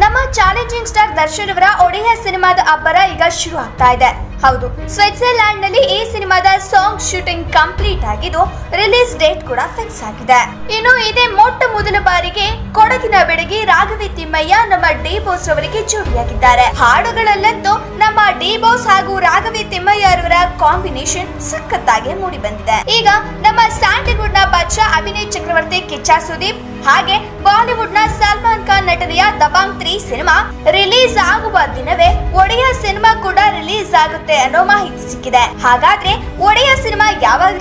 ನಮ್ಮ challenging star Darshan ಅವರ ಒಡೆಯ ಸಿನಿಮಾದ ಅಬ್ಬರ ಈಗ ಶುರು ಆಗ್ತಾ ಇದೆ. ಹೌದು ಸ್ವಿಟ್ಜರ್ಲ್ಯಾಂಡ್ನಲ್ಲಿ ಈ ಸಿನಿಮಾದ ಸಾಂಗ್ ಶೂಟಿಂಗ್ ಕಂಪ್ಲೀಟ್ ಆಗಿದ್ದು ರಿಲೀಸ್ ಡೇಟ್ ಕೂಡ ಫಿಕ್ಸ್ ಆಗಿದೆ. ಇನ್ನು ಇದೇ ಮೊಟ್ಟ ಮೊದಲ ಬಾರಿಗೆ ಕೊಡಗಿನ ಬೆಡಗಿ ರಾಘವಿ ತಿಮ್ಮಯ್ಯ ನಮ್ಮ ಡಿ ಬೋಸ್ ಅವರಿಗೆ ಜೋಡಿಯಾಗಿದ್ದಾರೆ. ಹಾಡುಗಳಲ್ಲಂತೂ ನಮ್ಮ ಡಿ ಬೋಸ್ ಹಾಗೂ ರಾಘವಿ ತಿಮ್ಮಯ್ಯ ಅವರ ಕಾಂಬಿನೇಷನ್ ಸಖತ್ತಾಗಿ ಮೂಡಿ ಬಂದಿದೆ ಈಗ ನಮ್ಮ ಸ್ಯಾಂಡಲ್ವುಡ್ನ ಬಾದ್ಶಾ ಅಭಿನಯ್ ಚಕ್ರವರ್ತಿ ಕಿಚ್ಚ ಸುದೀಪ್ ಹಾಗೆ ಬಾಲಿವುಡ್ನ Salman Dabangg three cinema release ಆಗುವ ದಿನವೇ ಒಡೆಯ ಸಿನಿಮಾ ಕೂಡ ರಿಲೀಸ್ ಆಗುತ್ತೆ ಅನ್ನೋ ಮಾಹಿತಿ ಸಿಕ್ಕಿದೆ. ಹಾಗಾದ್ರೆ ಒಡೆಯ ಸಿನಿಮಾ ಯಾವಾಗ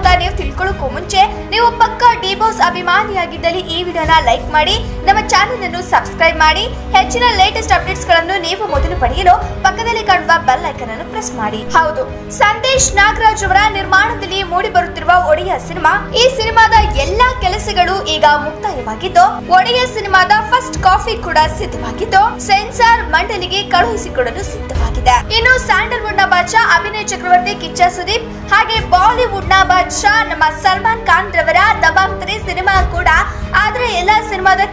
ಅಂತ ನೀವು ತಿಳ್ಕೊಳ್ಳೋಕ್ಕೂ ಮುಂಚೆ ನೀವು ಪಕ್ಕ ಡಿ ಬಾಸ್ ಅಭಿಮಾನಿಯಾಗಿದ್ದಲ್ಲಿ ಈ ವಿಡಿಯೋನ ಲೈಕ್ ಮಾಡಿ, ನಮ್ಮ ಚಾನೆಲ್ ಅನ್ನು ಸಬ್ಸ್ಕ್ರೈಬ್ ಮಾಡಿ, ಹೆಚ್ಚಿನ ಲೇಟೆಸ್ಟ್ ಅಪ್ಡೇಟ್ಸ್ಗಳನ್ನು ನೀವು ಮೊದಲು ಪಡೆಯಲು ಪಕ್ಕದಲ್ಲಿ ಕಾಣುವ ಬೆಲ್ ಐಕನ್ ಅನ್ನು ಪ್ರೆಸ್ ಮಾಡಿ. ಹೌದು, ಸಂದೇಶ್ ನಾಗರಾಜ್ ಅವರ ನಿರ್ಮಾಣದಲ್ಲಿ ಮೂಡಿ ಬರುತ್ತಿರುವ ಒಡಿಯ ಸಿನಿಮಾ, ಈ ಸಿನಿಮಾದ ಎಲ್ಲಾ ಕೆಲಸಗಳು ಈಗ ಮುಕ್ತಾಯವಾಗಿದ್ದು, ಒಡೆಯ ಸಿನಿಮಾದ ಫಸ್ಟ್ ಕಾಫಿ ಕೂಡ ಸಿದ್ಧವಾಗಿದ್ದು, ಸೆನ್ಸಾರ್ ಮಂಡಳಿಗೆ ಕಳುಹಿಸಿಕೊಡಲು ಸಿದ್ಧವಾಗಿದೆ. ಇನ್ನು ಸ್ಯಾಂಡಲ್ವುಡ್ನ ಬಾದ್ಶಾ ಅಭಿನಯ್ ಚಕ್ರವರ್ತಿ ಕಿಚ್ಚ ಸುದೀಪ್ ಹಾಗೆ ಬಾಲಿವುಡ್ನ ಬಾದ್ಶಾ ನಮ್ಮ ಸಲ್ಮಾನ್ ಖಾನ್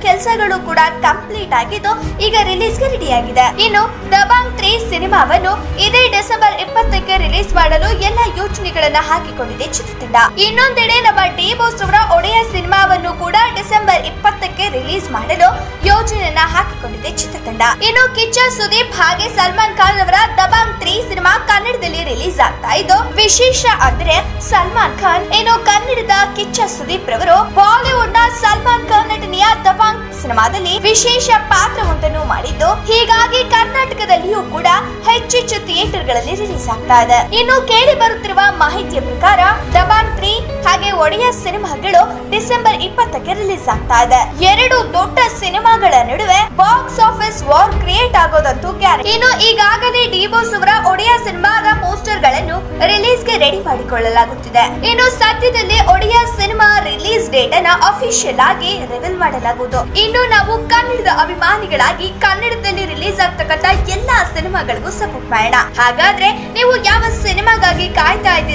ಕೆಲಸಗಳು ಕೂಡ ಕಂಪ್ಲೀಟ್ ಆಗಿದ್ದು ಈಗ ರಿಲೀಸ್ಗೆ ರೆಡಿ ಆಗಿದೆ ಇನ್ನು ದಬಾಂಗ್ ತ್ರೀ ಸಿನಿಮಾವನ್ನು ಇದೇ ಡಿಸೆಂಬರ್ ಇಪ್ಪತ್ತಕ್ಕೆ ರಿಲೀಸ್ ಮಾಡಲು ಎಲ್ಲ ಯೋಜನೆಗಳನ್ನು ಹಾಕಿಕೊಂಡಿದೆ ಚಿತ್ರತಂಡ. ಇನ್ನೊಂದೆಡೆ ನಮ್ಮ ಡಿ ಬೋಸ್ ಅವರ ಒಡೆಯ ಸಿನಿಮಾವನ್ನು ಕೂಡ ಡಿಸೆಂಬರ್ ಇಪ್ಪತ್ತಕ್ಕೆ ರಿಲೀಸ್ ಮಾಡಲು ಯೋಜನೆಯನ್ನ ಹಾಕಿಕೊಂಡಿದೆ ಚಿತ್ರತಂಡ. ಇನ್ನು ಕಿಚ್ಚ ಸುದೀಪ್ ಹಾಗೆ ಸಲ್ಮಾನ್ ಖಾನ್ ಅವರ ದಬಾಂಗ್ ತ್ರೀ ಸಿನಿಮಾ ಕನ್ನಡದಲ್ಲಿ ರಿಲೀಸ್ ಆಗ್ತಾ ಇದ್ದು, ವಿಶೇಷ ಅಂದ್ರೆ ಸಲ್ಮಾನ್ ಖಾನ್. ಇನ್ನು ಕನ್ನಡದ ಕಿಚ್ಚ ಸುದೀಪ್ ರವರು ಬಾಲಿವುಡ್ನ ಸಲ್ಮಾನ್ ಖಾನ್ ನಟನೆಯ ಸಿನಿಮಾದಲ್ಲಿ ವಿಶೇಷ ಪಾತ್ರವೊಂದನ್ನು ಮಾಡಿದ್ದು, ಹೀಗಾಗಿ ಕರ್ನಾಟಕದಲ್ಲಿಯೂ ಕೂಡ ಹೆಚ್ಚೆಚ್ಚು ಥಿಯೇಟರ್ಗಳಲ್ಲಿ ರಿಲೀಸ್ ಆಗ್ತಾ ಇದೆ. ಇನ್ನು ಕೇಳಿ ಬರುತ್ತಿರುವ ಮಾಹಿತಿಯ ಪ್ರಕಾರ ತ್ರೀ ಹಾಗೆ ಒಡೆಯ ಸಿನಿಮಾಗಳು ಡಿಸೆಂಬರ್ ಇಪ್ಪತ್ತಕ್ಕೆ ರಿಲೀಸ್ ಆಗ್ತಾ ಇದೆ. ಎರಡು ದೊಡ್ಡ ಸಿನಿಮಾಗಳ ನಡುವೆ ಬಾಕ್ಸ್ ಆಫೀಸ್ ವಾರ್ ಕ್ರಿಯೇಟ್ ಆಗೋದಂತೂ ಗ್ಯಾರಂಟಿ. ಇನ್ನು ಈಗಾಗಲೇ ಡಿಬೋಸ್ ಅವರ ಒಡೆಯ ಸಿನಿಮಾದ ಪೋಸ್ಟರ್ಗಳನ್ನು ರಿಲೀಸ್ಗೆ ರೆಡಿ ಮಾಡಿಕೊಳ್ಳಲಾಗುತ್ತಿದೆ. ಇನ್ನು ಸದ್ಯದಲ್ಲಿ ಒಡೆಯ ಸಿನಿಮಾ ರಿಲೀಸ್ ಡೇಟ್ ಅನ್ನ ಅಫಿಷಿಯಲ್ ಆಗಿ ರಿವೀಲ್ ಮಾಡಲಾಗುವುದು. ಇನ್ನು ನಾವು ಕನ್ನಡದ ಅಭಿಮಾನಿಗಳಾಗಿ ಕನ್ನಡದಲ್ಲಿ ರಿಲೀಸ್ ಆಗ್ತಕ್ಕಂತ ಎಲ್ಲಾ ಸಿನಿಮಾಗಳಿಗೂ ಸಪೋರ್ಟ್ ಮಾಡೋಣ. ಹಾಗಾದ್ರೆ ನೀವು ಯಾವ ಸಿನಿಮಾಗಾಗಿ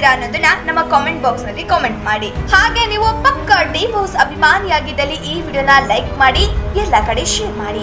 ಇದ್ದೀರಾ ಅನ್ನೋದನ್ನ ನಮ್ಮ ಕಾಮೆಂಟ್ ಬಾಕ್ಸ್ನಲ್ಲಿ ಕಾಮೆಂಟ್ ಮಾಡಿ. ಹಾಗೆ ನೀವು ಪಕ್ಕ ಡಿ ಬಾಸ್ ಅಭಿಮಾನಿಯಾಗಿದ್ದಲ್ಲಿ ಈ ವಿಡಿಯೋನ ಲೈಕ್ ಮಾಡಿ, ಎಲ್ಲ ಕಡೆ ಶೇರ್ ಮಾಡಿ.